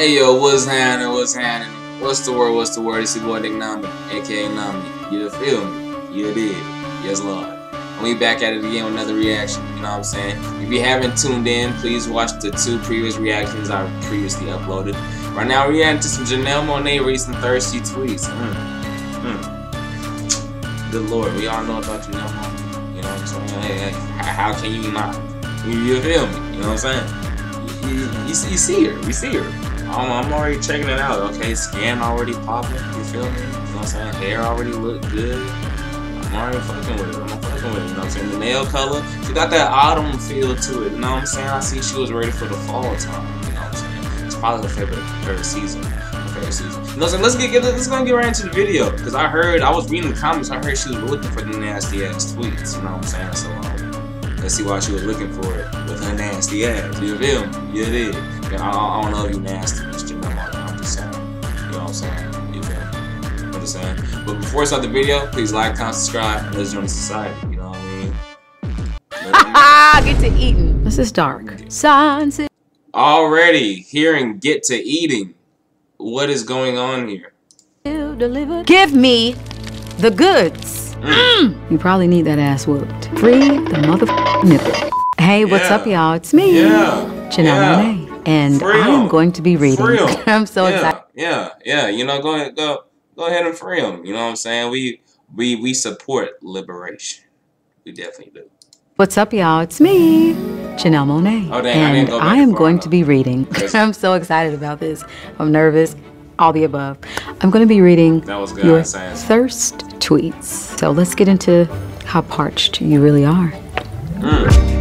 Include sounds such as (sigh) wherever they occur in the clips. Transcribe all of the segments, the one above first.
Hey yo, what's happening? What's happening? What's the word? What's the word? It's your boy Nick Nami, aka Nami. You feel me? You did. Yes, Lord. And we back at it again with another reaction. You know what I'm saying? If you haven't tuned in, please watch the two previous reactions I previously uploaded. Right now, we're reacting to some Janelle Monáe recent thirsty tweets. Mm. Mm. Good Lord, we all know about Janelle Monáe. You know what I'm saying? Hey, hey, how can you not? You feel me? You know what I'm saying? You, you, you see her. We see her. I'm, I'm already checking it out. Okay, skin already popping. You feel me? You know what I'm saying? Hair already look good. I'm already fucking with it. I'm fucking with it. You know what I'm saying? The nail color, she got that autumn feel to it. You know what I'm saying? I see she was ready for the fall time. You know what I'm saying? It's probably her favorite favorite season. You know saying? Let's get, get let's go get right into the video because I heard I was reading the comments. I heard she was looking for the nasty ass tweets. You know what I'm saying? So. Um, let's see why she was looking for it with her nasty ass. You feel me? Yeah, it is. I, I don't know if you nasty, Mr. Lamar. I'm just saying. You know what I'm saying? You feel me? I'm just saying. But before I start the video, please like, comment, subscribe, and let's join the society. You know what I mean? (laughs) Get to eating. This is dark. Sunset. Already hearing get to eating. What is going on here? Give me the goods. Mm. You probably need that ass whooped. Free the motherfucking nipple. Hey, what's Yeah. up, y'all? It's me, Yeah. Janelle Yeah. Monáe, and I am going to be reading. (laughs) I'm so yeah, excited. Yeah, yeah. You know, go ahead, go, go ahead and free them. You know what I'm saying? We, we, we support liberation. We definitely do. What's up, y'all? It's me, Janelle Monáe, Oh, dang, I and go I am going enough. to be reading. (laughs) I'm so excited about this. I'm nervous. All the above. I'm going to be reading That was good. your I thirst tweets. So let's get into how parched you really are. Give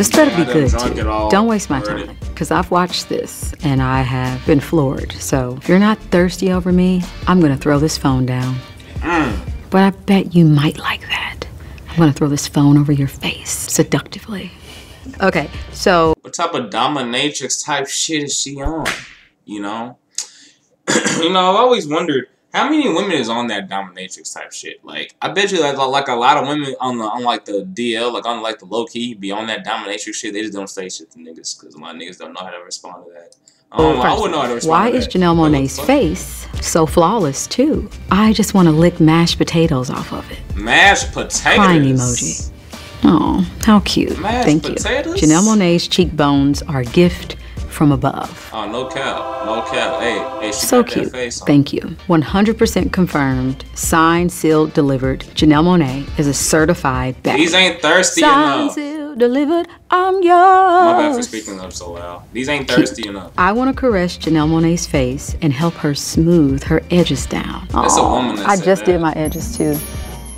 This better be good too. Don't waste my time because I've watched this and I have been floored. So if you're not thirsty over me, I'm gonna throw this phone down. Mm. But I bet you might like that. I'm gonna throw this phone over your face seductively. Okay, so What type of dominatrix type shit is she on? You know? (clears throat) you know, I've always wondered how many women is on that dominatrix type shit. Like, I bet you like, like a lot of women on the on like the DL, like on like the low key, be on that dominatrix shit. They just don't say shit to niggas because my niggas don't know how to respond to that. I first, wouldn't know how to respond. why is. Janelle Monáe's face so flawless too? I just want to lick mashed potatoes off of it. Mashed potatoes. Crying emoji. Oh, how cute. Mashed Thank potatoes? you. Janelle Monáe's cheekbones are a gift from above. Oh, no cap. No cap. Hey, hey, she So got cute. that face on. Thank you. 100% confirmed, signed, sealed, delivered. Janelle Monáe is a certified back. These ain't thirsty Signed, enough. sealed, delivered. I'm yours. My bad for speaking up so loud. These ain't thirsty enough. I want to caress Janelle Monáe's face and help her smooth her edges down. That's a Aw, woman that I said just that. did my edges too.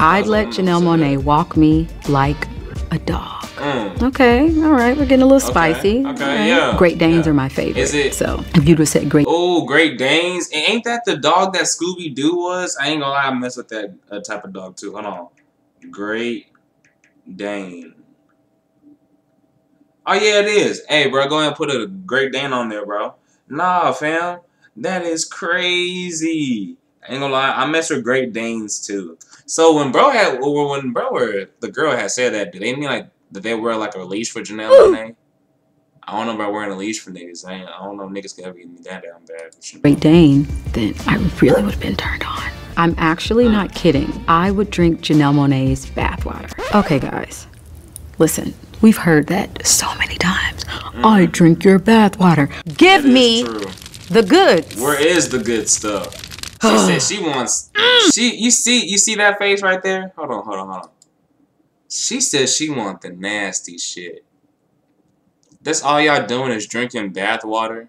I'd let Janelle said Monáe that. walk me like a dog. Mm. Okay, all right, we're getting a little spicy. okay, all right. yeah, Great Danes yeah. are my favorite. Is it- So if you'd have said Great Oh, Great Danes. And Ain't that the dog that Scooby Doo was? I ain't gonna lie, I mess with that uh, type of dog too. Hold on. Great Dane. Oh, yeah, it is. Hey, bro, go ahead and put a Great Dane on there, bro. Nah, fam. That is crazy. I ain't gonna lie, I mess with Great Danes too. So when bro had, or when bro or the girl had said that, did they mean like that they wear like a leash for Janelle Monae? I don't know about wearing a leash for niggas. I, ain't, I don't know if niggas can ever get me that damn bad. Great Dane, then I really would have been turned on. I'm actually not kidding. I would drink Janelle Monáe's bathwater. Okay, guys, listen. We've heard that so many times. Mm. I drink your bathwater. Give me true. the goods. Where is the good stuff? She said she (sighs) wants. She you see you see that face right there? Hold on, hold on, hold on. She says she want the nasty shit. That's all y'all doing is drinking bath water.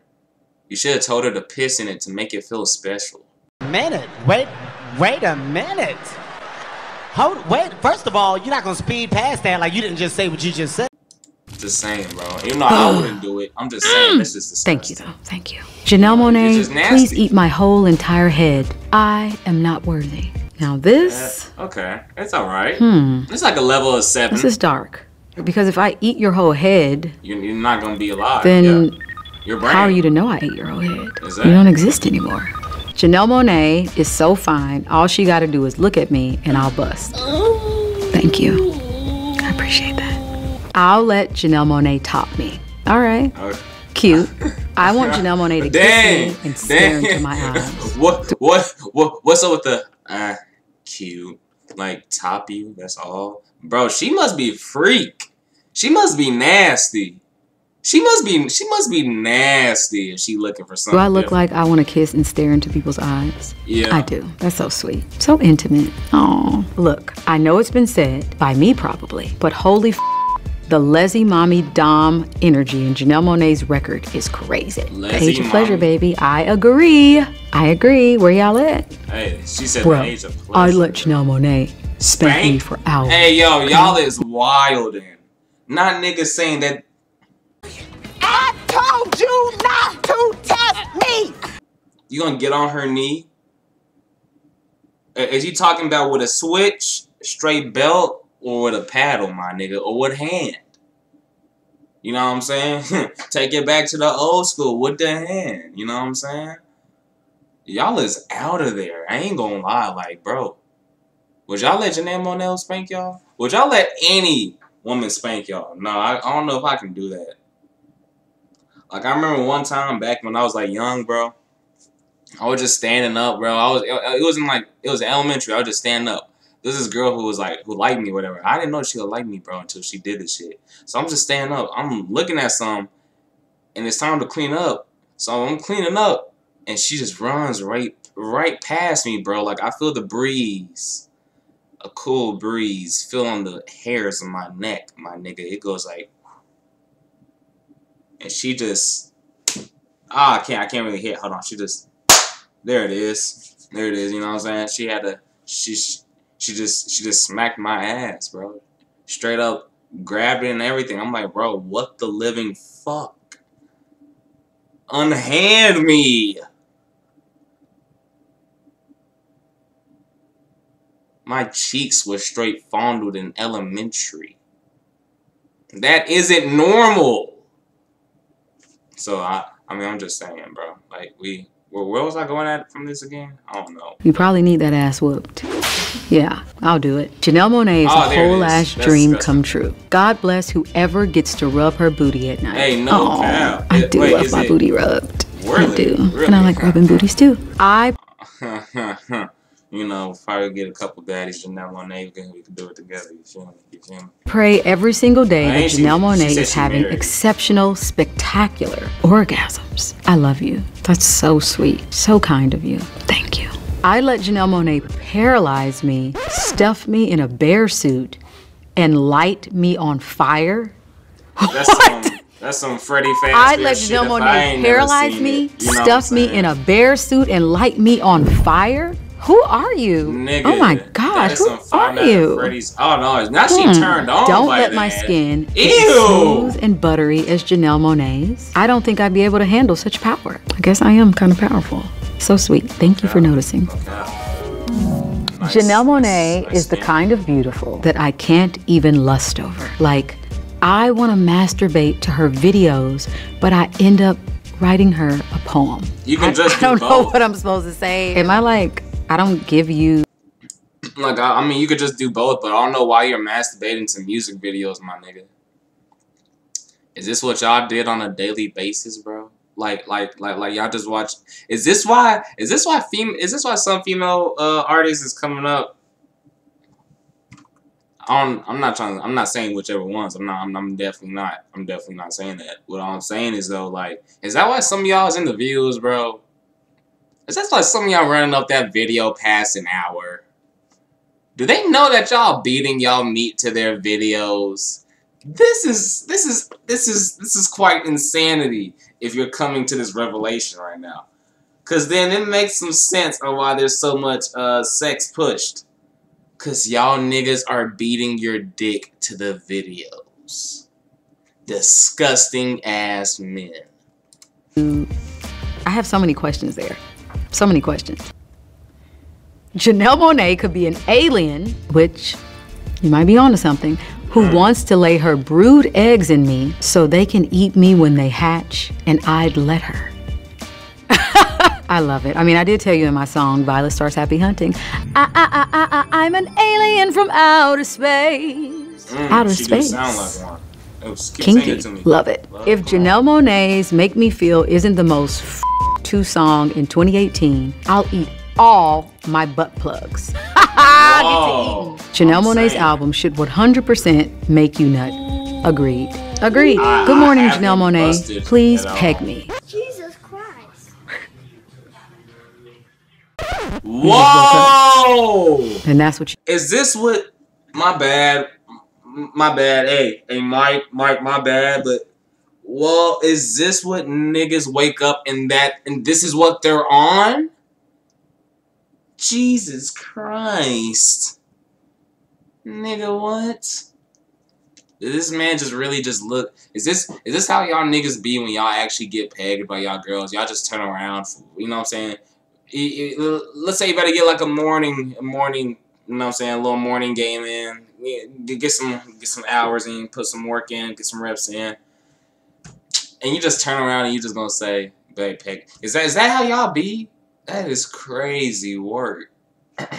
You should have told her to piss in it to make it feel special. minute. Wait, wait a minute. Hold, wait. First of all, you're not gonna speed past that like you didn't just say what you just said. Just saying, bro. Even though I oh. wouldn't do it, I'm just saying this is disgusting. Thank you, though. Thank you. Janelle Monáe, please eat my whole entire head. I am not worthy. Now, this, Okay, it's all right. hmm, It's like a level of seven. this is dark. Because if I eat your whole head, You're, you're not gonna be alive. then yeah. Your brain. how are you to know I ate your whole head? Is You don't exist anymore. Janelle Monáe is so fine. All she got to do is look at me and I'll bust. Thank you. I appreciate that. I'll let Janelle Monáe top me. All right. Okay. Cute. (laughs) I want Janelle Monae to kiss me and stare dang. into my eyes. (laughs) what, what, what, what's up with the uh, cute? Like top you? That's all, bro. She must be freak. She must be nasty. She must be. She must be nasty if she looking for something. Do I look different. like I want to kiss and stare into people's eyes? Yeah. I do. That's so sweet. So intimate. Oh, look, I know it's been said, by me probably, but holy f- the Leslie Mommy Dom energy in Janelle Monae's record is crazy. Leslie Age of pleasure, Mommy. baby. I agree. I agree. Where y'all at? Hey, she said Bro, the age of pleasure. I'd let Janelle Monae spank, me Spank? for hours. Hey, yo, y'all is wildin'. Not niggas saying that. I told you not to test me! You gonna get on her knee? I- Is you talking about with a switch, straight belt, or with a paddle, my nigga, or with hand? You know what I'm saying? (laughs) Take it back to the old school with the hand. You know what I'm saying? Y'all is out of there. I ain't gonna lie, like, bro. Would y'all let Janelle Monell spank y'all? Would y'all let any woman spank y'all? No, I, I don't know if I can do that. Like I remember one time back when I was like young, bro. I was just standing up, bro. I was it, it wasn't like it was elementary. I was just standing up. This girl who was like who liked me, whatever. I didn't know she would like me, bro, until she did this shit. So I'm just standing up. I'm looking at some, and it's time to clean up. So I'm cleaning up, and she just runs right right past me, bro. Like I feel the breeze, a cool breeze, feeling the hairs on my neck, my nigga. It goes like, and she just ah, I can't I can't really hit. Hold on, she just there it is, there it is. You know what I'm saying? She had to she she just she just smacked my ass, bro. Straight up grabbed it and everything. I'm like, bro, what the living fuck? Unhand me. My cheeks were straight fondled in elementary. That isn't normal. So I, I mean, I'm just saying, bro. Like we, where, where was I going at from this again? I don't know. You probably need that ass whooped. Yeah, I'll do it. Janelle Monae is Oh, a whole is. ass That's dream disgusting. come true. God bless whoever gets to rub her booty at night. Hey, no. I do wait, love my booty rubbed. I do. Really? And I like rubbing booties too. I (laughs) you know, would get a couple baddies that one day, we can, we can do it together. You feel me? You feel me? pray every single day that she- Janelle she Monae is having married. exceptional, spectacular orgasms. I love you. That's so sweet. So kind of you. Thank you. I let Janelle Monae paralyze me, stuff me in a bear suit, and light me on fire. That's some, that's some Freddy Fazbear I'd let Janelle I Monae paralyze me, it. You know stuff me in a bear suit, and light me on fire? Who are you? Nigga, oh my that gosh, who some are Nights at you? Freddy's. Oh no, now she Hmm. turned on. Don't by let my that. skin get Ew. smooth and buttery as Janelle Monae's. I don't think I'd be able to handle such power. I guess I am kind of powerful. So sweet. Thank you for noticing. Nice, Janelle nice, Monae nice is the skin. kind of beautiful that I can't even lust over. Like, I want to masturbate to her videos, but I end up writing her a poem. You can I, just (laughs) I don't do know what I'm supposed to say. Am I like, I don't give you Like I, I mean, you could just do both, but I don't know why you're masturbating to music videos, my nigga. Is this what y'all did on a daily basis, bro? Like, like, like, like y'all just watch. Is this why? Is this why fem? Is this why some female uh, artists is coming up? I don't, I'm not trying. I'm not saying whichever ones. I'm not. I'm, I'm definitely not. I'm definitely not saying that. What I'm saying is though, like, is that why some y'all is in the views, bro? Is that why some of y'all running up that video past an hour? Do they know that y'all beating y'all meat to their videos? This is this is this is this is quite insanity if you're coming to this revelation right now. Cause then it makes some sense on why there's so much uh sex pushed. Cause y'all niggas are beating your dick to the videos. Disgusting ass men. I have so many questions there. So many questions. Janelle Monáe could be an alien, which you might be onto something, who wants to lay her brood eggs in me so they can eat me when they hatch, and I'd let her. (laughs) I love it. I mean, I did tell you in my song, Violet Stars Happy Hunting, I, I, I, I, I'm an alien from outer space. Mm, outer space. sound like one. Oh, Kinky. it to me. Love it. Love, If. Janelle Monae's Make Me Feel isn't the most f- to song in 2018, I'll eat all my butt plugs. (laughs) Janelle I'm Monae's album should 100% make you nut. Agreed. Agreed. I- Good morning, haven't Janelle Monae. busted Please peg me. Jesus Christ. (laughs) Whoa! And that's what you. Is this what? My bad. My bad. Hey, hey, Mike, Mike, my bad. But well, is this what niggas wake up and that and this is what they're on? Jesus Christ, nigga, what? Did this man just really just look? Is this is this how y'all niggas be when y'all actually get pegged by y'all girls? Y'all just turn around, you know what I'm saying? Let's say you better get like a morning, morning, you know what I'm saying, a little morning game in, get some get some hours in, put some work in, get some reps in, and you just turn around and you just gonna say, "Babe, peg." Is that is that how y'all be? That is crazy work. (clears throat)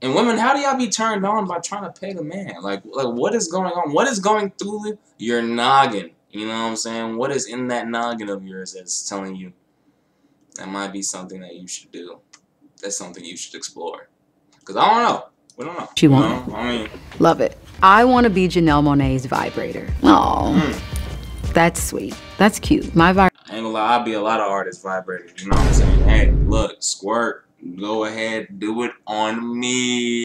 And women, how do y'all be turned on by trying to peg a man? Like, like what is going on? What is going through your noggin? You know what I'm saying? What is in that noggin of yours that's telling you that might be something that you should do? That's something you should explore. Cause I don't know. We don't know. She You won't. know? I mean, Love it. I want to be Janelle Monae's vibrator. Oh, Mm. That's sweet. That's cute. My vibrator. I ain't gonna lie, I'll be a lot of artists vibrators. You know what I'm saying? Hey, look, squirt. Go ahead, do it on me.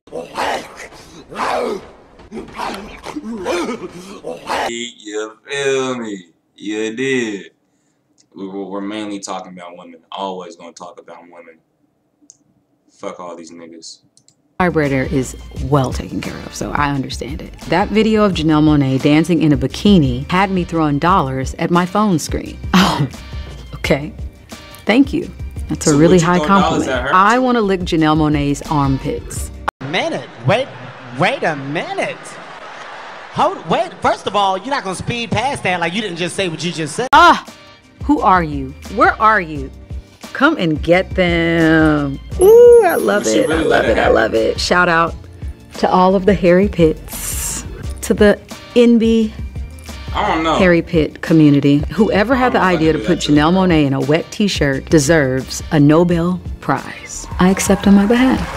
You feel me? You did. We were, we're mainly talking about women. Always gonna talk about women. Fuck all these niggas. Vibrator is well taken care of, so I understand it. That video of Janelle Monae dancing in a bikini had me throwing dollars at my phone screen. (laughs) Oh, okay. Thank you. That's a really high compliment. I want to lick Janelle Monae's armpits. minute. Wait, wait a minute. Hold, wait. First of all, you're not gonna speed past that like you didn't just say what you just said. Ah, who are you? Where are you? Come and get them. Ooh, I love it. I love it it. I love it. Shout out to all of the Harry Pits, to the NB I don't know. Harry Pitt community. Whoever had the I don't know if I idea to put that to a Janelle. Monae in a wet t-shirt deserves a Nobel Prize. I accept on my behalf.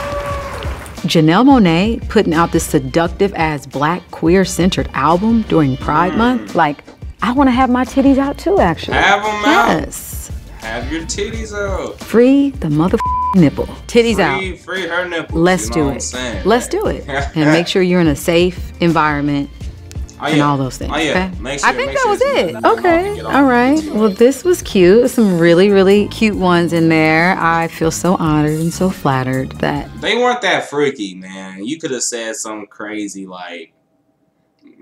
Janelle Monae putting out this seductive ass black queer centered album during Pride Month. Like, I want to have my titties out too, actually. Mm. Have 'em out. Yes. Have your titties out. Free the mother nipple. Titties Free, out. free her nipples. Let's you know do it. saying? Let's do it. (laughs) and make sure you're in a safe environment Oh, and all those things. Oh, yeah. Okay. Sure, I think that sure was it. Okay. All right. Well, this was cute. Some really, really cute ones in there. I feel so honored and so flattered that They weren't that freaky, man. You could have said something crazy like,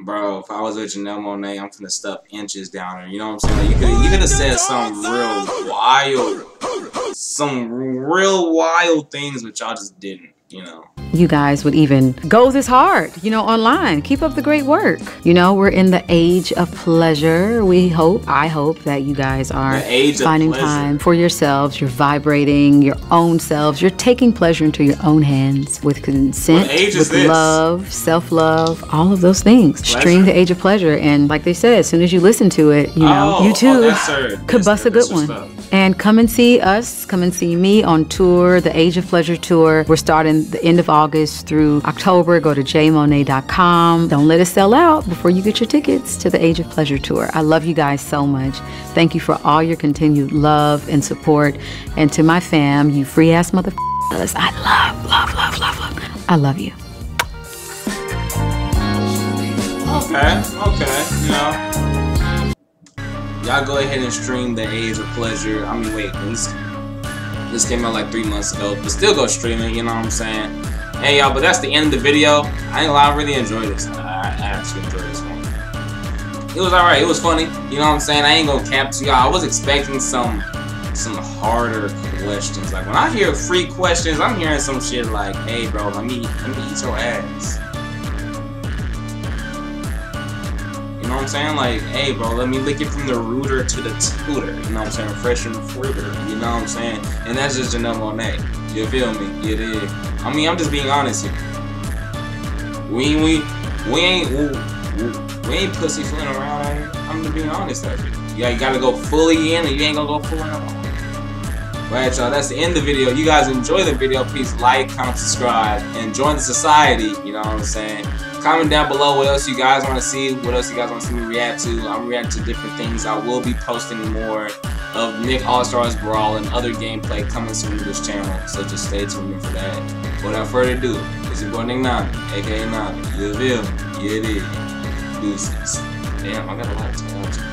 "Bro, if I was with Janelle Monae, I'm gonna stuff inches down her." You know what I'm saying? Like, you could you could have said some real wild, some real wild things, but y'all just didn't. You know. you guys would even go this hard, you know, online. Keep up the great work. You know, we're in the age of pleasure. We hope, I hope that you guys are finding time for yourselves. You're vibrating your own selves. You're taking pleasure into your own hands with consent, What age is with this? love, self love, all of those things. Stream the age of pleasure. And like they said, as soon as you listen to it, you know, Oh, you oh, too her- could bust a good one. stuff. And come and see us, come and see me on tour, the Age of Pleasure tour. We're starting the end of August through October. Go to jmonae.com. Don't let it sell out before you get your tickets to the Age of Pleasure tour. I love you guys so much. Thank you for all your continued love and support. And to my fam, you free ass motherfuckers, I love, love, love, love, love. I love you. Okay, okay, you know. Y'all go ahead and stream The Age of Pleasure. I mean, wait, this, came out like three months ago, but still go streaming, you know what I'm saying? Hey, y'all, but that's the end of the video. I ain't gonna lie, I really enjoyed this. I, I actually enjoyed this one. It was alright, it was funny, you know what I'm saying? I ain't gonna cap to y'all. I was expecting some some harder questions. Like, when I hear free questions, I'm hearing some shit like, hey, bro, let me, let me eat your ass. You know what I'm saying? Like, hey, bro, let me lick it from the rooter to the tutor. You know what I'm saying? Fresh and fruiter. You know what I'm saying? And that's just Janelle Monae. You feel me? You dig? I mean, I'm just being honest here. We we we ain't we, We ain't pussyfooting around out. I'm gonna be honest out here. Yeah, you gotta go fully in, and you ain't gonna go full in at all. Right, y'all. That's the end of the video. You guys enjoy the video. Please like, comment, subscribe, and join the society. You know what I'm saying? Comment down below what else you guys want to see. What else you guys want to see me react to. I'm reacting to different things. I will be posting more of Nick All Stars Brawl and other gameplay coming soon to this channel. So just stay tuned for that. Without further ado, it's your boy Nick Nami, aka Nami. You feel me? Yeah, it is. Deuces. Damn, I got a lot of time.